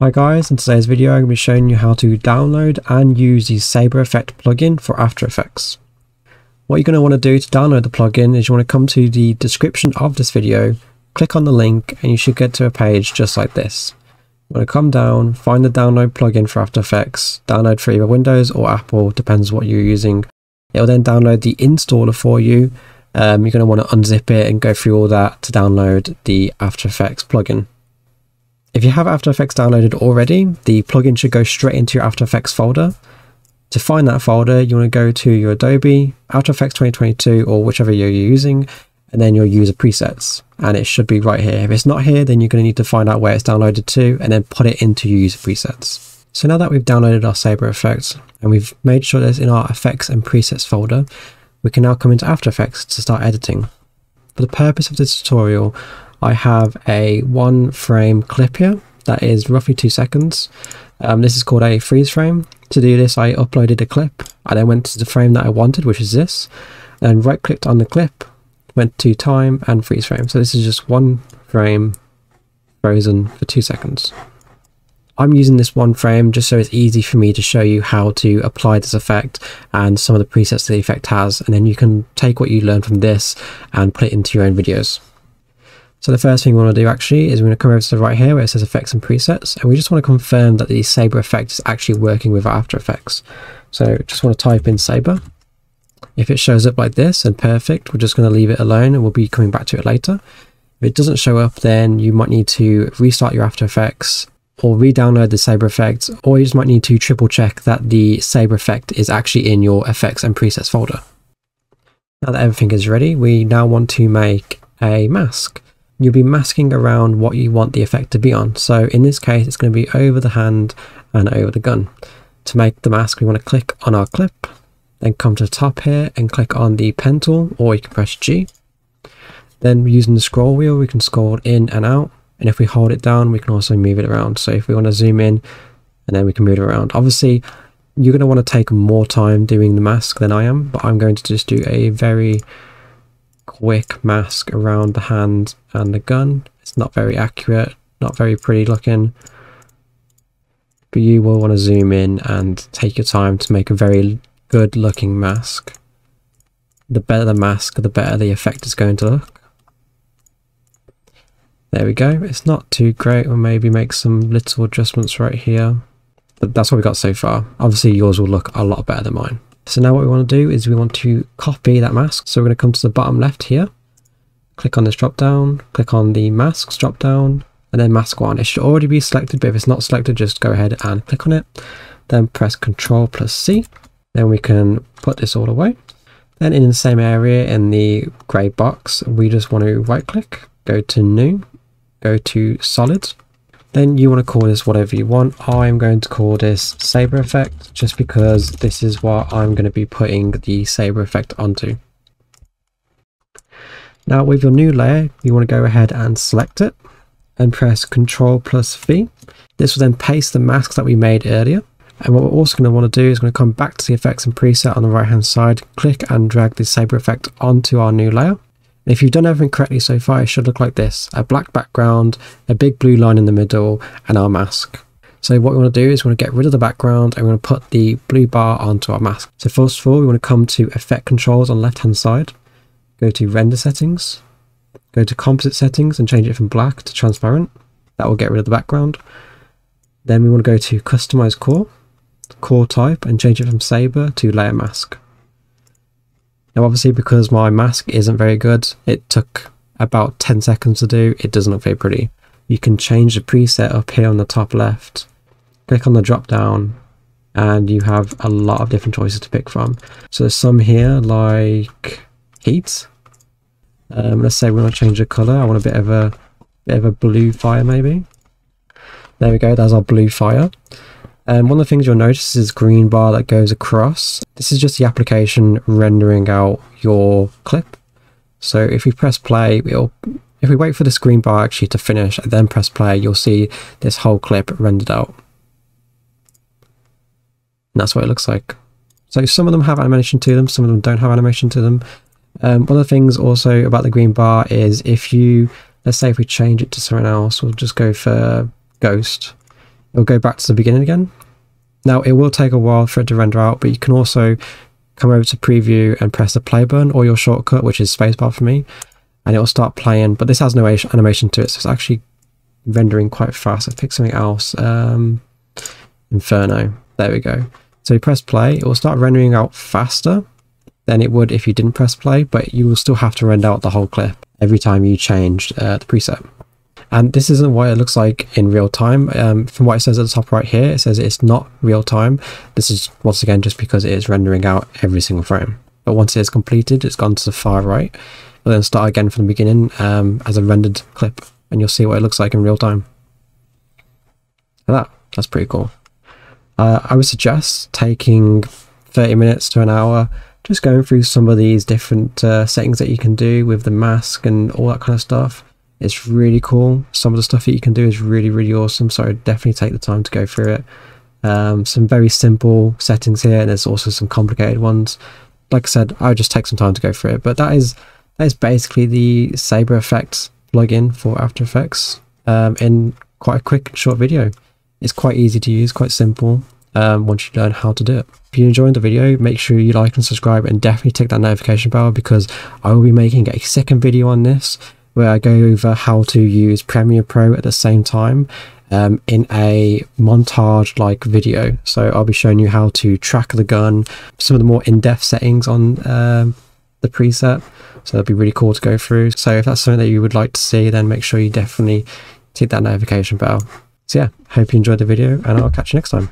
Hi guys, in today's video I'm going to be showing you how to download and use the Saber Effect plugin for After Effects. What you're going to want to do to download the plugin is you want to come to the description of this video, click on the link and you should get to a page just like this. You want to come down, find the download plugin for After Effects, download for either Windows or Apple, depends what you're using. It'll then download the installer for you. Um, you're going to want to unzip it and go through all that to download the After Effects plugin. If you have After Effects downloaded already, the plugin should go straight into your After Effects folder. To find that folder, you want to go to your Adobe, After Effects 2022, or whichever you're using, and then your user presets. And it should be right here. If it's not here, then you're going to need to find out where it's downloaded to, and then put it into your user presets. So now that we've downloaded our Saber effects, and we've made sure that it's in our effects and presets folder, we can now come into After Effects to start editing. For the purpose of this tutorial, I have a one frame clip here that is roughly two seconds. Um, this is called a freeze frame. To do this, I uploaded a clip. I then went to the frame that I wanted, which is this, and right clicked on the clip, went to time and freeze frame. So this is just one frame frozen for two seconds. I'm using this one frame just so it's easy for me to show you how to apply this effect and some of the presets the effect has and then you can take what you learn from this and put it into your own videos. So the first thing we want to do actually is we're going to come over to the right here where it says effects and presets and we just want to confirm that the Saber effect is actually working with After Effects. So just want to type in Saber. If it shows up like this and perfect, we're just going to leave it alone and we'll be coming back to it later. If it doesn't show up, then you might need to restart your After Effects or re-download the Saber effect, or you just might need to triple check that the Saber effect is actually in your effects and presets folder. Now that everything is ready, we now want to make a mask you'll be masking around what you want the effect to be on. So in this case, it's going to be over the hand and over the gun. To make the mask, we want to click on our clip, then come to the top here and click on the pen tool, or you can press G. Then using the scroll wheel, we can scroll in and out. And if we hold it down, we can also move it around. So if we want to zoom in, and then we can move it around. Obviously, you're going to want to take more time doing the mask than I am, but I'm going to just do a very quick mask around the hand and the gun. It's not very accurate, not very pretty looking. But you will want to zoom in and take your time to make a very good looking mask. The better the mask, the better the effect is going to look. There we go. It's not too great. We'll maybe make some little adjustments right here. But that's what we got so far. Obviously yours will look a lot better than mine. So now what we want to do is we want to copy that mask. So we're going to come to the bottom left here, click on this drop down, click on the masks drop down, and then mask one. It should already be selected, but if it's not selected, just go ahead and click on it. Then press Control plus C. Then we can put this all away. Then in the same area in the grey box, we just want to right click, go to new, go to solid, then you want to call this whatever you want. I'm going to call this Saber Effect just because this is what I'm going to be putting the Saber Effect onto. Now with your new layer, you want to go ahead and select it and press Control plus V. This will then paste the mask that we made earlier. And what we're also going to want to do is going to come back to the effects and preset on the right hand side, click and drag the Saber Effect onto our new layer. If you've done everything correctly so far, it should look like this. A black background, a big blue line in the middle, and our mask. So what we want to do is we want to get rid of the background and we want to put the blue bar onto our mask. So first of all, we want to come to effect controls on left hand side, go to render settings, go to composite settings and change it from black to transparent. That will get rid of the background. Then we want to go to customize core, core type and change it from saber to layer mask. Now obviously because my mask isn't very good, it took about 10 seconds to do, it doesn't look very pretty. You can change the preset up here on the top left, click on the drop down, and you have a lot of different choices to pick from. So there's some here like heat. Um, let's say we want to change the color. I want a bit of a bit of a blue fire maybe. There we go, that's our blue fire. And one of the things you'll notice is green bar that goes across. This is just the application rendering out your clip. So if we press play, it'll, if we wait for the green bar actually to finish and then press play, you'll see this whole clip rendered out. And that's what it looks like. So some of them have animation to them, some of them don't have animation to them. Um, one of the things also about the green bar is if you, let's say if we change it to something else, we'll just go for ghost it'll go back to the beginning again. Now it will take a while for it to render out, but you can also come over to preview and press the play button or your shortcut, which is spacebar for me, and it will start playing. But this has no animation to it, so it's actually rendering quite fast. I've picked something else. Um, Inferno. There we go. So you press play, it will start rendering out faster than it would if you didn't press play, but you will still have to render out the whole clip every time you changed uh, the preset. And this isn't what it looks like in real time. Um, from what it says at the top right here, it says it's not real time. This is once again just because it is rendering out every single frame. But once it is completed, it's gone to the far right. We'll then start again from the beginning um, as a rendered clip, and you'll see what it looks like in real time. That, that's pretty cool. Uh, I would suggest taking 30 minutes to an hour, just going through some of these different uh, settings that you can do with the mask and all that kind of stuff. It's really cool. Some of the stuff that you can do is really, really awesome. So definitely take the time to go through it. Um, some very simple settings here, and there's also some complicated ones. Like I said, I would just take some time to go through it. But that is that is basically the Saber Effects plugin for After Effects um, in quite a quick, short video. It's quite easy to use, quite simple um, once you learn how to do it. If you enjoyed the video, make sure you like and subscribe and definitely tick that notification bell because I will be making a second video on this where I go over how to use Premiere Pro at the same time um, in a montage like video. So I'll be showing you how to track the gun, some of the more in-depth settings on um, the preset. So that'd be really cool to go through. So if that's something that you would like to see, then make sure you definitely tick that notification bell. So yeah, hope you enjoyed the video and I'll catch you next time.